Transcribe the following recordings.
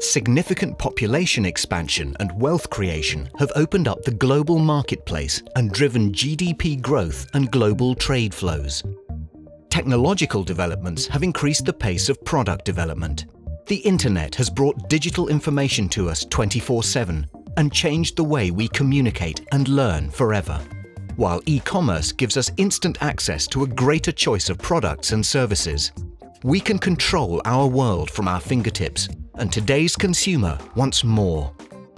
Significant population expansion and wealth creation have opened up the global marketplace and driven GDP growth and global trade flows. Technological developments have increased the pace of product development. The internet has brought digital information to us 24-7 and changed the way we communicate and learn forever. While e-commerce gives us instant access to a greater choice of products and services, we can control our world from our fingertips and today's consumer wants more.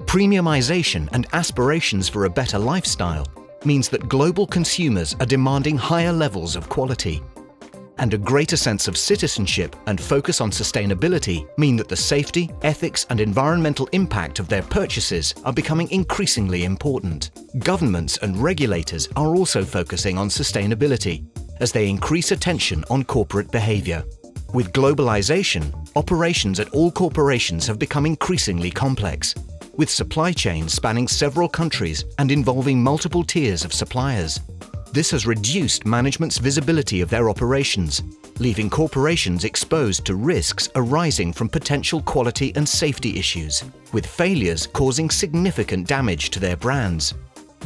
Premiumization and aspirations for a better lifestyle means that global consumers are demanding higher levels of quality. And a greater sense of citizenship and focus on sustainability mean that the safety, ethics and environmental impact of their purchases are becoming increasingly important. Governments and regulators are also focusing on sustainability as they increase attention on corporate behavior. With globalization, operations at all corporations have become increasingly complex, with supply chains spanning several countries and involving multiple tiers of suppliers. This has reduced management's visibility of their operations, leaving corporations exposed to risks arising from potential quality and safety issues, with failures causing significant damage to their brands.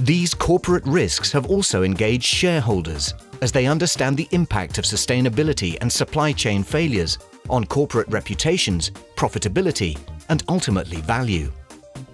These corporate risks have also engaged shareholders as they understand the impact of sustainability and supply chain failures on corporate reputations, profitability, and ultimately value.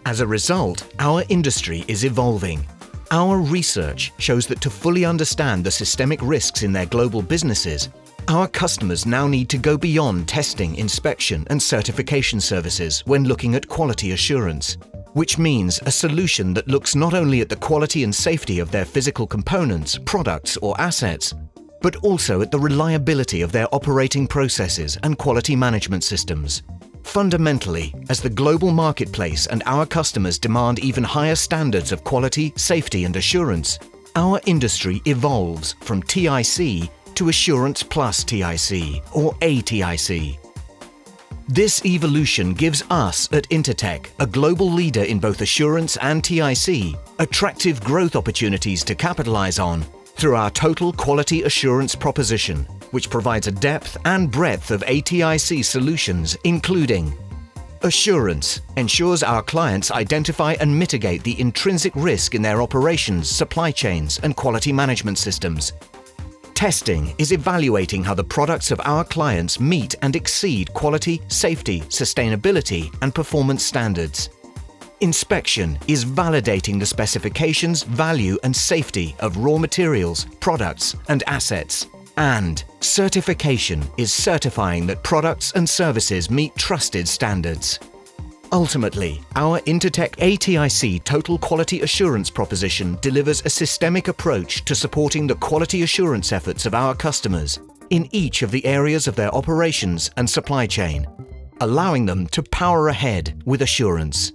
As a result, our industry is evolving. Our research shows that to fully understand the systemic risks in their global businesses, our customers now need to go beyond testing, inspection and certification services when looking at quality assurance which means a solution that looks not only at the quality and safety of their physical components, products or assets, but also at the reliability of their operating processes and quality management systems. Fundamentally, as the global marketplace and our customers demand even higher standards of quality, safety and assurance, our industry evolves from TIC to Assurance Plus TIC or ATIC this evolution gives us at Intertek, a global leader in both assurance and TIC, attractive growth opportunities to capitalize on through our total quality assurance proposition, which provides a depth and breadth of ATIC solutions, including Assurance ensures our clients identify and mitigate the intrinsic risk in their operations, supply chains and quality management systems Testing is evaluating how the products of our clients meet and exceed quality, safety, sustainability and performance standards. Inspection is validating the specifications, value and safety of raw materials, products and assets. And certification is certifying that products and services meet trusted standards. Ultimately, our Intertek ATIC Total Quality Assurance proposition delivers a systemic approach to supporting the quality assurance efforts of our customers in each of the areas of their operations and supply chain, allowing them to power ahead with assurance.